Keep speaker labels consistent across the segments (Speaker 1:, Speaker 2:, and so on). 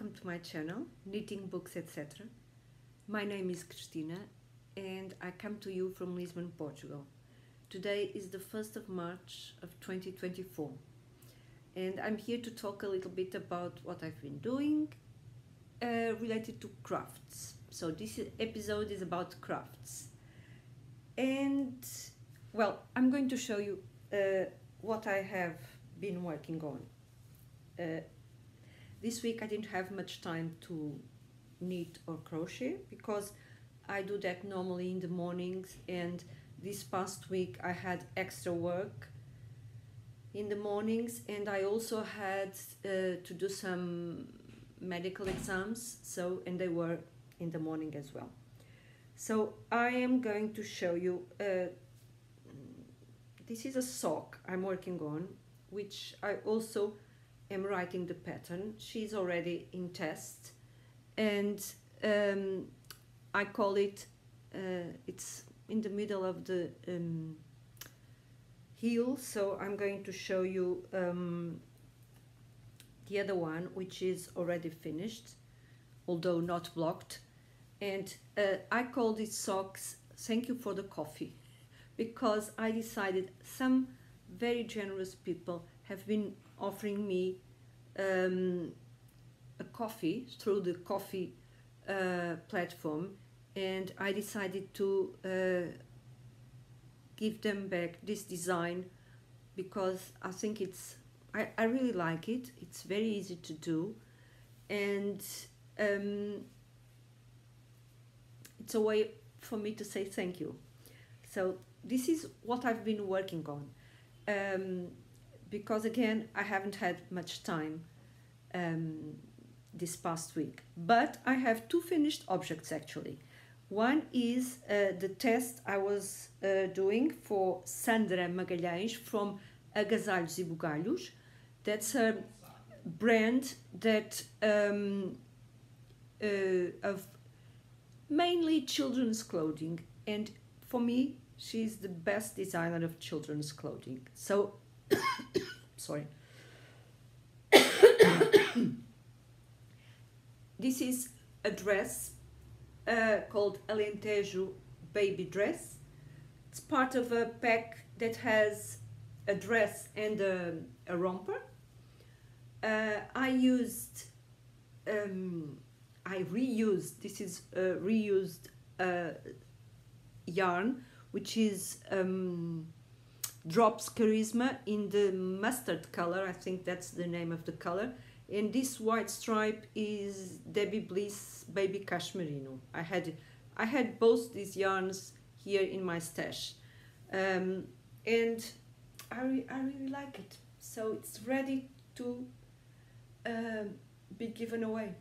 Speaker 1: welcome to my channel, Knitting Books Etc. My name is Cristina and I come to you from Lisbon, Portugal. Today is the 1st of March of 2024 and I'm here to talk a little bit about what I've been doing uh, related to crafts. So this episode is about crafts and well, I'm going to show you uh, what I have been working on. Uh, this week I didn't have much time to knit or crochet because I do that normally in the mornings. And this past week I had extra work in the mornings. And I also had uh, to do some medical exams. So and they were in the morning as well. So I am going to show you uh, this is a sock I'm working on which I also am writing the pattern. She's already in test. And um, I call it, uh, it's in the middle of the um, heel. So I'm going to show you um, the other one which is already finished although not blocked. And uh, I call these socks. Thank you for the coffee. Because I decided some very generous people have been offering me um, a coffee through the coffee uh, platform and I decided to uh, give them back this design because I think it's I, I really like it. It's very easy to do. And um, it's a way for me to say thank you. So this is what I've been working on um, because again I haven't had much time um, this past week. But I have two finished objects actually. One is uh, the test I was uh, doing for Sandra Magalhães from Agasalhos e Bugalhos. That's a brand that um, uh, of mainly children's clothing. And for me she's the best designer of children's clothing so sorry. this is a dress uh, called Alentejo baby dress. It's part of a pack that has a dress and a, a romper. Uh, I used, um, I reused, this is reused uh, yarn, which is um, drops Karisma in the mustard color. I think that's the name of the color. And this white stripe is debbie bliss baby cashmerino. I had i had both these yarns here in my stash. Um, and I, re I really like it. So it's ready to uh, be given away.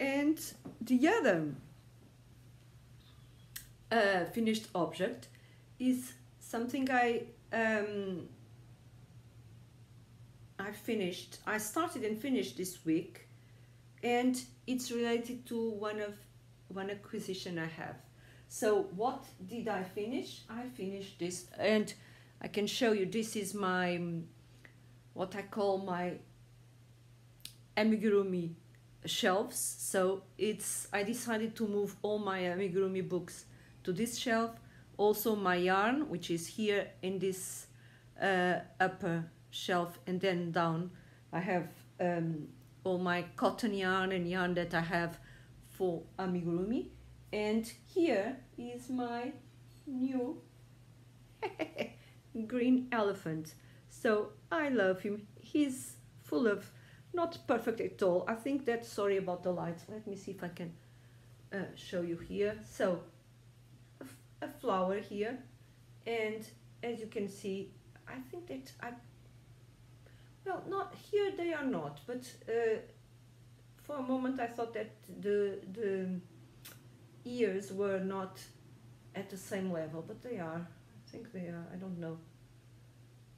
Speaker 1: And the other uh, finished object is something I um, I finished. I started and finished this week, and it's related to one of one acquisition I have. So what did I finish? I finished this, and I can show you. This is my what I call my amigurumi shelves. So it's I decided to move all my amigurumi books to this shelf. Also my yarn which is here in this uh, upper shelf and then down I have um, all my cotton yarn and yarn that I have for amigurumi. And here is my new green elephant. So I love him. He's full of not perfect at all. I think that sorry about the lights. Let me see if I can uh, show you here. So a flower here and as you can see I think that I well not here they are not but uh, for a moment I thought that the the ears were not at the same level but they are. I think they are I don't know.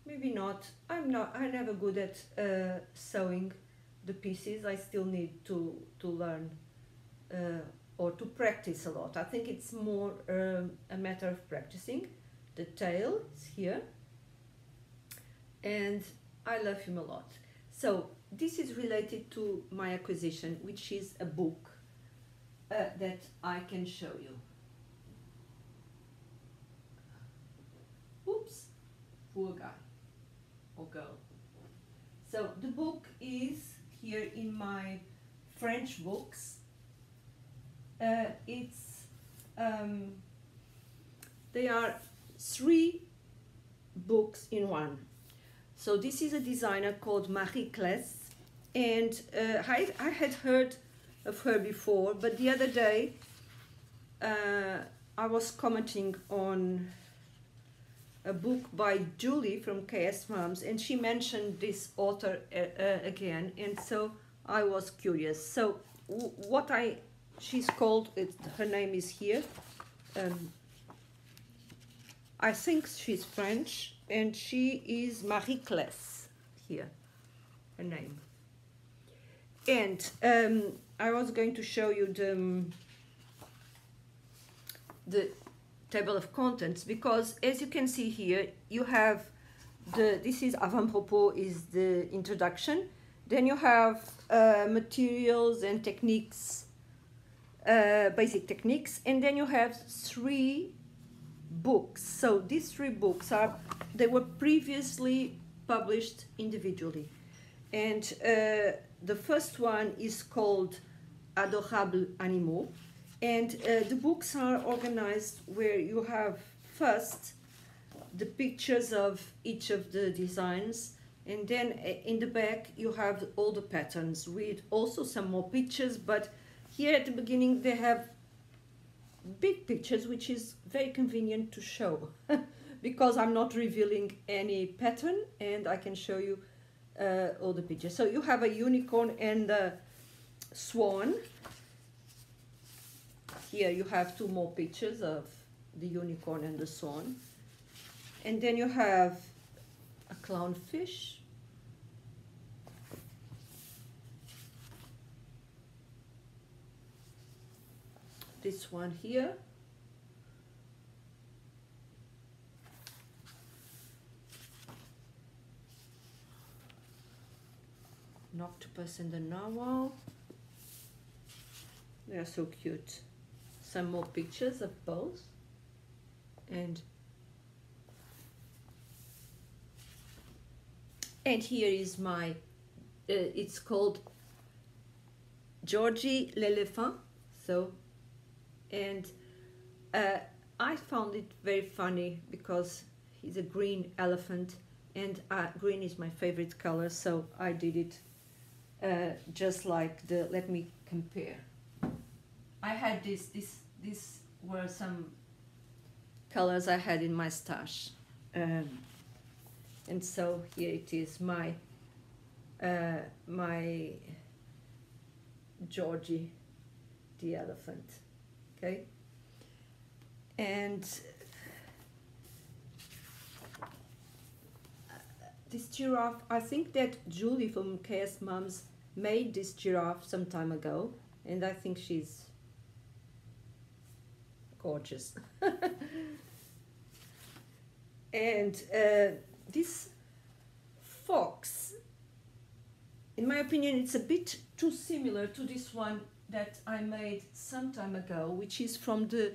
Speaker 1: Maybe not. I'm not I'm never good at uh, sewing the pieces. I still need to to learn uh, or to practice a lot. I think it's more um, a matter of practicing. The tail is here and I love him a lot. So this is related to my acquisition, which is a book uh, that I can show you. Oops, poor guy or girl. So the book is here in my French books. Uh, it's um, they are three books in one. So this is a designer called Marie Clesse, and uh, I, I had heard of her before, but the other day uh, I was commenting on a book by Julie from KS Moms, and she mentioned this author uh, uh, again, and so I was curious. So what I she's called it, her name is here. Um, I think she's French, and she is Marie Clesse here, her name. And um, I was going to show you the um, the table of contents because as you can see here you have the this is avant-propos is the introduction then you have uh, materials and techniques uh, basic techniques and then you have three books so these three books are they were previously published individually and uh, the first one is called adorables animaux and uh, the books are organized where you have first the pictures of each of the designs, and then uh, in the back you have all the patterns with also some more pictures. But here at the beginning they have big pictures, which is very convenient to show because I'm not revealing any pattern and I can show you uh, all the pictures. So you have a unicorn and a swan here you have two more pictures of the unicorn and the swan. And then you have a clownfish. This one here. An octopus and the narwhal. They are so cute some more pictures of both and and here is my uh, it's called Georgie l'elephant so and uh, I found it very funny because he's a green elephant and uh, green is my favorite color so I did it uh, just like the let me compare I had this this these were some colors I had in my stash. Um, and so here it is, my uh, my Georgie the elephant. Okay? And this giraffe, I think that Julie from KS Moms made this giraffe some time ago, and I think she's gorgeous. and uh, this fox, in my opinion, it's a bit too similar to this one that I made some time ago, which is from the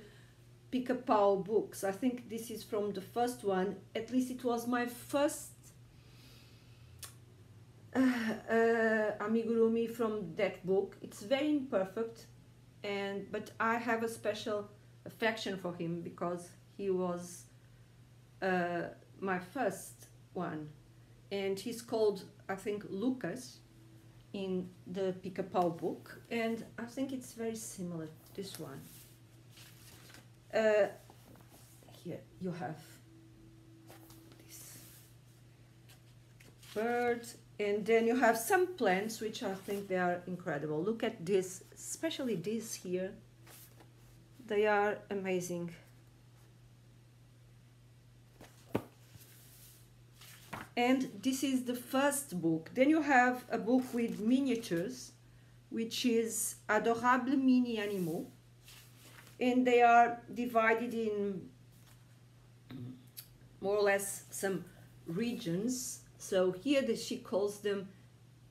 Speaker 1: Pica-Pau books. I think this is from the first one. At least it was my first uh, uh, amigurumi from that book. It's very imperfect, and but I have a special affection for him because he was uh, my first one. And he's called, I think, Lucas in the Pica-Pau book. And I think it's very similar, to this one. Uh, here you have this bird and then you have some plants which I think they are incredible. Look at this, especially this here they are amazing. And this is the first book. Then you have a book with miniatures, which is Adorables Mini Animaux. And they are divided in more or less some regions. So here the, she calls them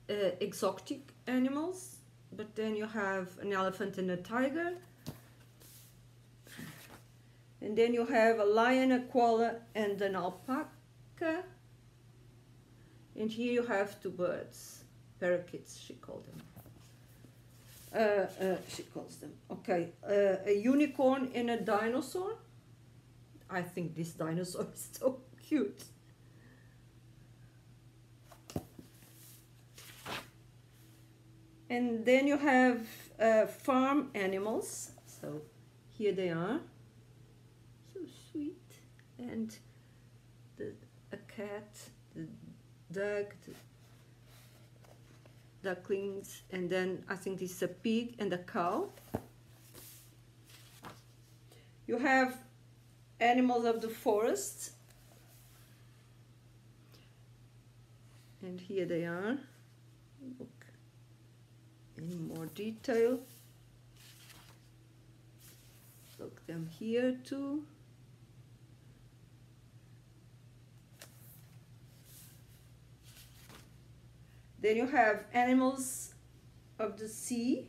Speaker 1: uh, exotic animals, but then you have an elephant and a tiger. And then you have a lion, a koala, and an alpaca. And here you have two birds, parakeets, she called them. Uh, uh, she calls them. Okay, uh, a unicorn and a dinosaur. I think this dinosaur is so cute. And then you have uh, farm animals. So here they are. So sweet. And the, a cat, duck, ducklings, and then I think this is a pig and a cow. You have animals of the forest. And here they are. Look in more detail. Look them here too. Then you have animals of the sea.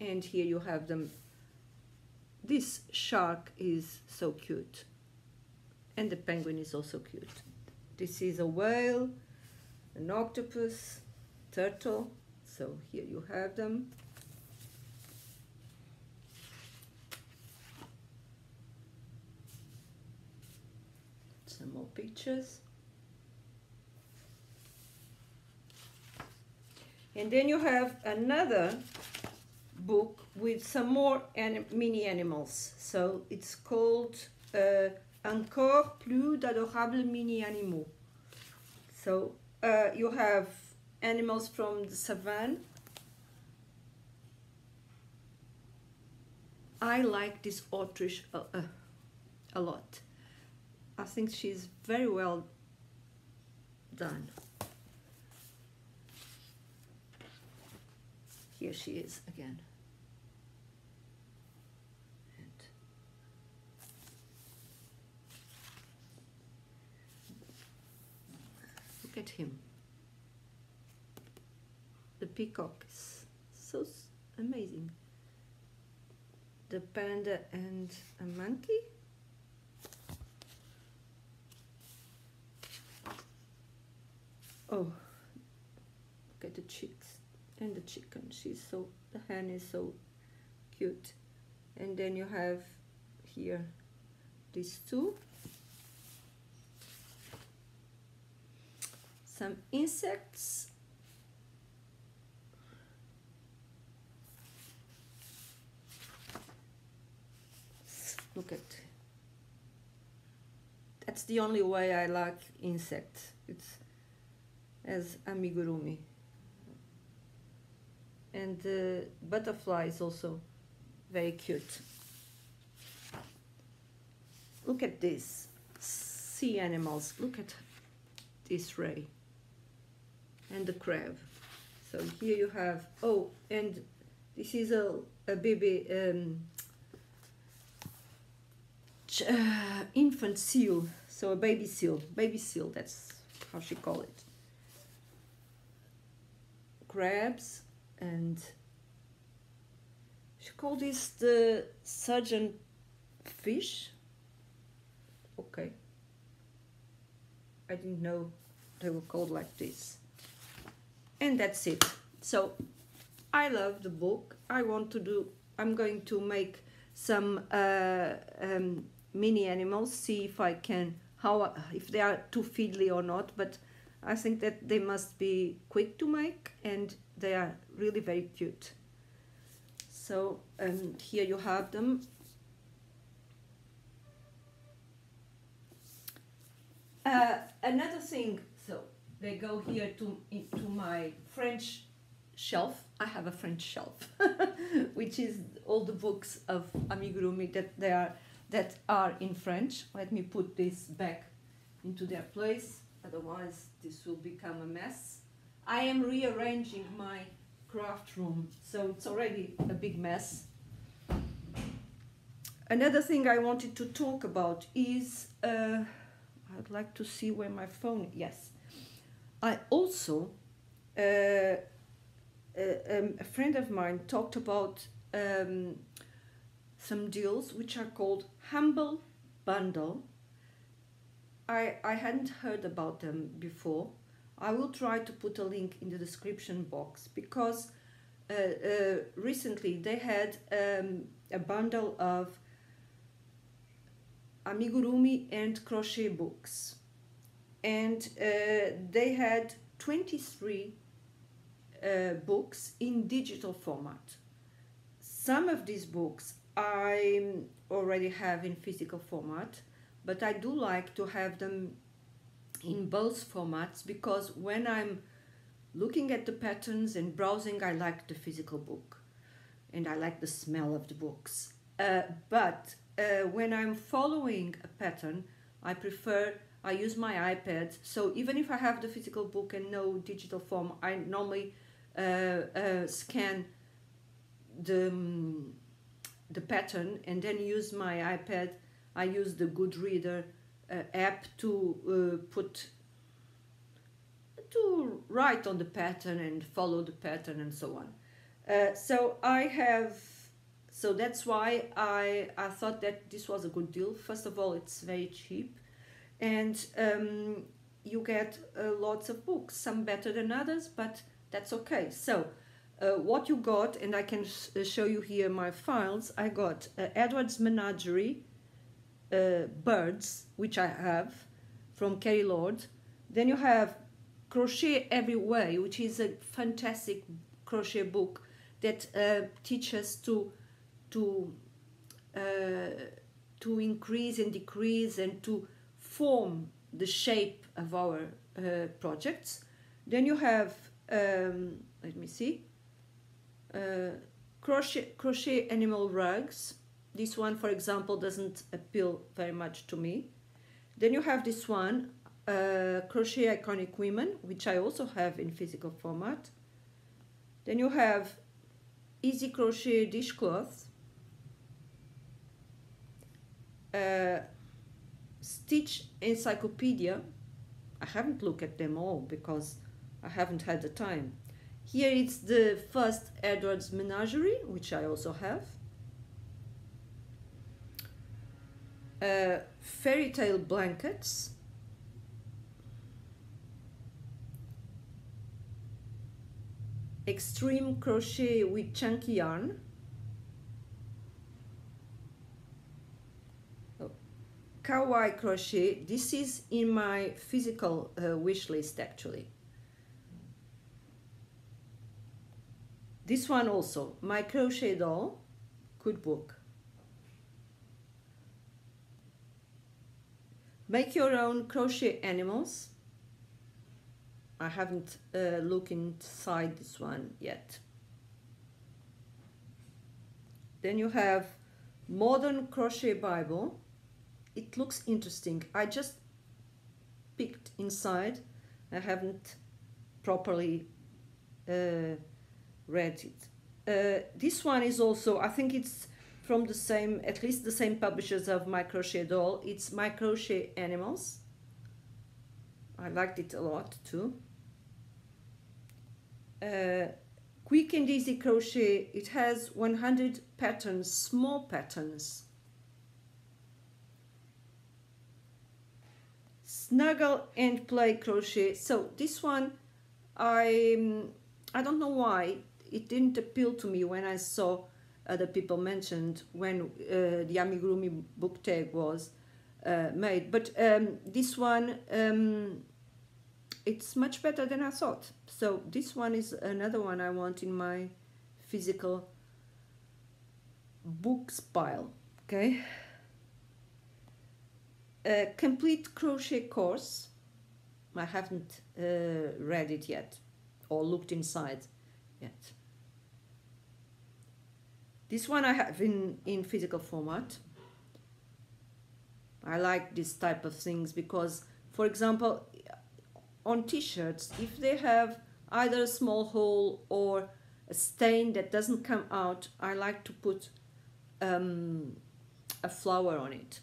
Speaker 1: And here you have them. This shark is so cute. And the penguin is also cute. This is a whale, an octopus, turtle. So here you have them. Some more pictures. And then you have another book with some more anim mini animals. So it's called uh, Encore plus d'adorables mini animaux. So uh, you have animals from the savannah. I like this authorish a, uh, a lot. I think she's very well done. Here she is again. And look at him. The peacock is so amazing. The panda and a monkey. Oh, look at the chicks and the chicken. She's so, the hen is so cute. And then you have here these two. Some insects. Look at that's the only way I like insects. It's as amigurumi. And the butterfly is also very cute. Look at this. Sea animals. Look at this ray. And the crab. So here you have, oh, and this is a, a baby um, uh, infant seal. So a baby seal. Baby seal, that's how she call it. Crabs and she called this the surgeon fish? Okay. I didn't know they were called like this. And that's it. So I love the book. I want to do I'm going to make some uh, um, mini animals see if I can how if they are too fiddly or not but I think that they must be quick to make and they are really very cute. So um, here you have them. Uh, another thing, so they go here to into my French shelf. I have a French shelf, which is all the books of amigurumi that they are that are in French. Let me put this back into their place, otherwise this will become a mess. I am rearranging my craft room, so it's already a big mess. Another thing I wanted to talk about is, uh, I'd like to see where my phone, yes. I also, uh, uh, um, a friend of mine talked about um, some deals which are called Humble Bundle. I, I hadn't heard about them before. I will try to put a link in the description box because uh, uh, recently they had um, a bundle of amigurumi and crochet books and uh, they had 23 uh, books in digital format. Some of these books I already have in physical format, but I do like to have them in both formats because when I'm looking at the patterns and browsing, I like the physical book and I like the smell of the books. Uh, but uh, when I'm following a pattern, I prefer I use my iPad. So even if I have the physical book and no digital form, I normally uh, uh, scan the um, the pattern and then use my iPad. I use the Goodreader uh, app to uh, put to write on the pattern and follow the pattern and so on. Uh, so I have so that's why I I thought that this was a good deal. First of all, it's very cheap and um, you get uh, lots of books, some better than others, but that's okay. So, uh, what you got, and I can sh uh, show you here my files. I got uh, Edward's Menagerie, uh, Birds, which I have from Kerry Lord. Then you have Crochet Every Way, which is a fantastic crochet book that uh, teaches to to to increase and decrease and to form the shape of our uh, projects. Then you have, um, let me see, uh, crochet, crochet animal rugs. This one, for example, doesn't appeal very much to me. Then you have this one, uh, Crochet Iconic Women, which I also have in physical format. Then you have Easy Crochet Dishcloth. Uh, Stitch Encyclopedia, I haven't looked at them all because I haven't had the time. Here it's the first Edward's Menagerie, which I also have. Uh, fairy tale blankets. Extreme crochet with chunky yarn. kawaii crochet. This is in my physical uh, wish list actually. This one also. My crochet doll. Good make your own crochet animals I haven't uh, looked inside this one yet then you have modern crochet bible it looks interesting. I just picked inside. I haven't properly uh, read it. Uh, this one is also, I think it's from the same, at least the same publishers of My Crochet Doll. It's My Crochet Animals. I liked it a lot too. Uh, quick and easy crochet, it has 100 patterns, small patterns. snuggle and play crochet so this one I I don't know why it didn't appeal to me when I saw other people mentioned when uh, the amigurumi book tag was uh, made but um, this one um, it's much better than I thought so this one is another one I want in my physical books pile okay a complete crochet course. I haven't uh, read it yet or looked inside yet. This one I have in, in physical format. I like this type of things because, for example, on t-shirts, if they have either a small hole or a stain that doesn't come out, I like to put um, a flower on it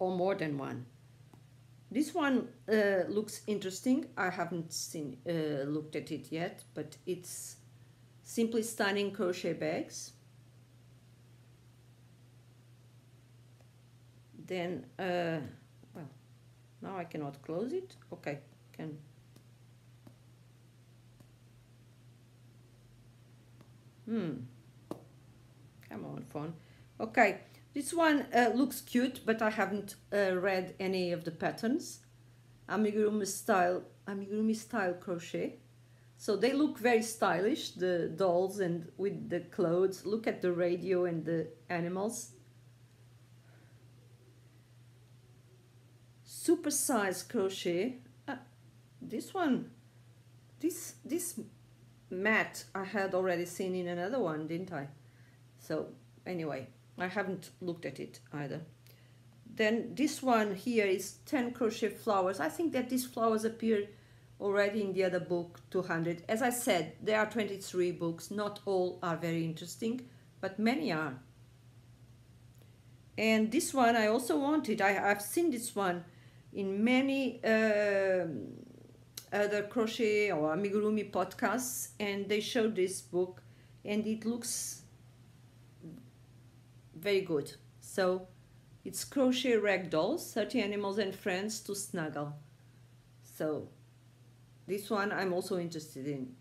Speaker 1: or more than one. this one uh, looks interesting. I haven't seen uh, looked at it yet, but it's simply stunning crochet bags. Then, uh, well, now I cannot close it. Okay, can. Hmm. Come on, phone. Okay, this one uh, looks cute, but I haven't uh, read any of the patterns. Amigurumi style, amigurumi style crochet. So they look very stylish, the dolls and with the clothes. Look at the radio and the animals. Super size crochet. Uh, this one, this this mat I had already seen in another one, didn't I? So anyway, I haven't looked at it either. Then this one here is 10 crochet flowers. I think that these flowers appear already in the other book, 200. As I said, there are 23 books. Not all are very interesting, but many are. And this one I also wanted. I, I've seen this one in many uh, other crochet or amigurumi podcasts, and they showed this book, and it looks very good. So it's crochet rag dolls, 30 animals and friends to snuggle. So this one I'm also interested in.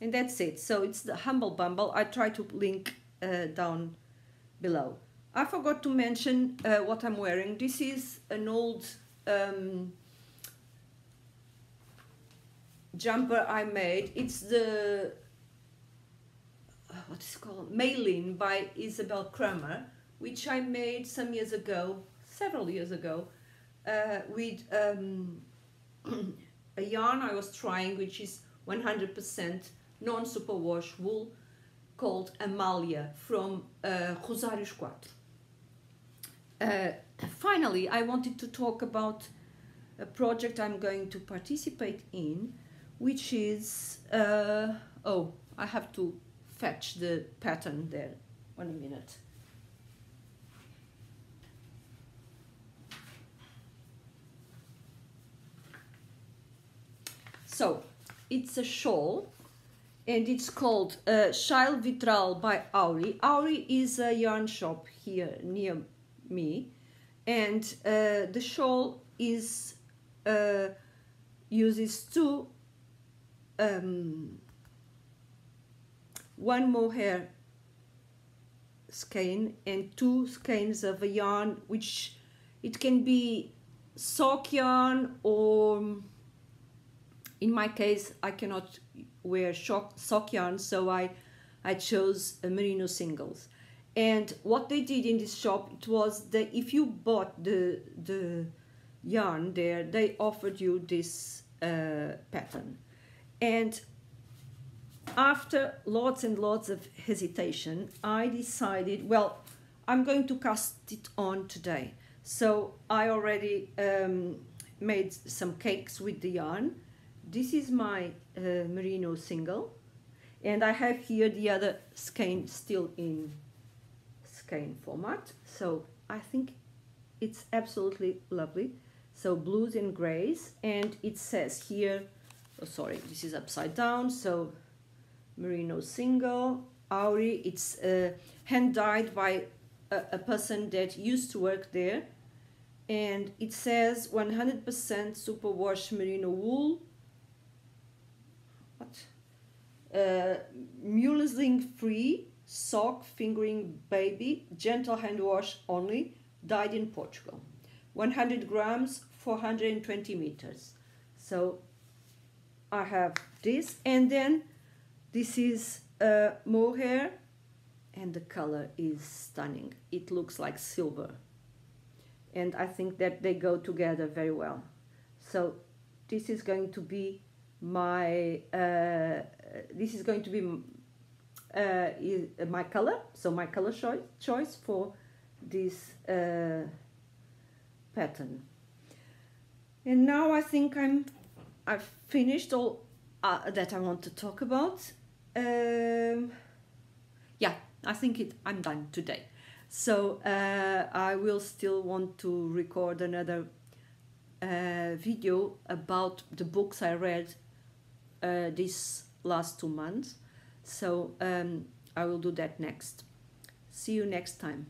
Speaker 1: And that's it. So it's the Humble Bundle. I try to link uh, down below. I forgot to mention uh, what I'm wearing. This is an old um, jumper I made. It's the what is it called Maylin by Isabell Kraemer, which I made some years ago, several years ago, uh, with um, a yarn I was trying, which is 100% non-superwash wool, called Amalia from uh, Rosários Quatro. Uh, finally, I wanted to talk about a project I'm going to participate in, which is, uh, oh, I have to fetch the pattern there. One minute. So, it's a shawl and it's called uh, Xaile Vitral by Auri. Auri is a yarn shop here near me and uh, the shawl is uh, uses two um, one mohair skein and two skeins of a yarn which it can be sock yarn or in my case I cannot wear shock, sock yarn so I I chose a merino singles and what they did in this shop it was that if you bought the the yarn there they offered you this uh, pattern and after lots and lots of hesitation, I decided, well, I'm going to cast it on today. So I already um, made some cakes with the yarn. This is my uh, merino single. And I have here the other skein still in skein format. So I think it's absolutely lovely. So blues and grays. And it says here, oh sorry, this is upside down. So merino single Auri. It's uh, hand dyed by a, a, person that used to work there. And it says 100% superwash merino wool. What? Uh, muslin free, sock, fingering baby, gentle hand wash only, dyed in Portugal. 100 grams, 420 meters. So I have this and then this is a mohair and the color is stunning. It looks like silver. And I think that they go together very well. So this is going to be my, uh, this is going to be uh, my color. So my color choice, choice for this uh, pattern. And now I think I'm, I've finished all uh, that I want to talk about. Um, yeah, I think it, I'm done today. So uh, I will still want to record another uh, video about the books I read uh, last two months. So um, I will do that next. See you next time.